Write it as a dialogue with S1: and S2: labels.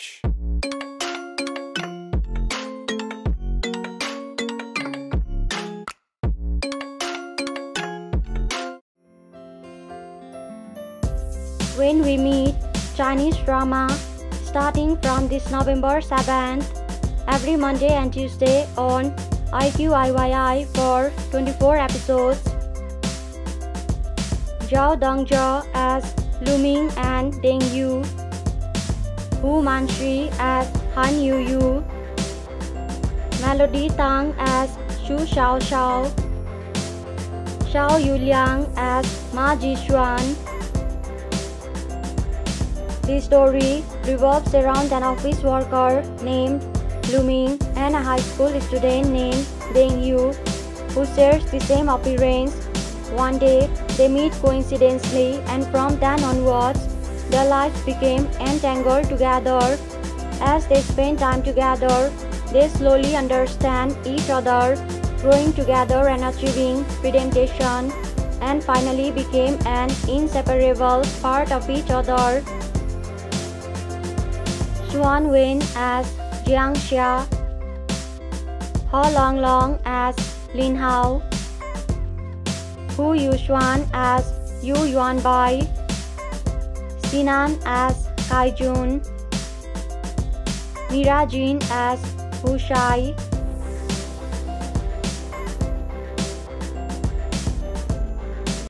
S1: Hush.
S2: When we meet Chinese drama starting from this November 7th every Monday and Tuesday on IQIYI for 24 episodes. Zhao Dongzhe as Lu Ming and Deng Yu, Hu Manshi as Han Yu Yu, Melody Tang as Xu Xiao Xiao, Xiao Yuliang as Ma Jixuan. The story revolves around an office worker named Lu Ming and a high school student named Deng Yu who shares the same appearance. One day they meet coincidentally and from then onwards their lives became entangled together. As they spend time together, they slowly understand each other, growing together and achieving redemption, and finally became an inseparable part of each other. Xuan Wen as Jiang Xia, Ho Long Long as Lin Hao, Hu Yuxuan as Yu Yuan Bai, Sinan as Kai Jun, Mira as Hu Shai,